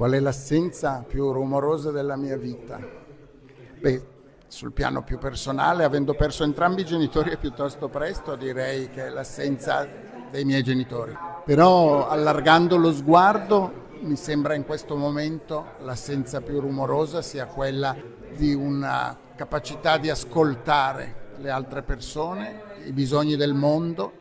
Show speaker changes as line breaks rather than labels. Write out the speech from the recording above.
Qual è l'assenza più rumorosa della mia vita? Beh, sul piano più personale, avendo perso entrambi i genitori piuttosto presto, direi che è l'assenza dei miei genitori. Però allargando lo sguardo, mi sembra in questo momento l'assenza più rumorosa sia quella di una capacità di ascoltare le altre persone, i bisogni del mondo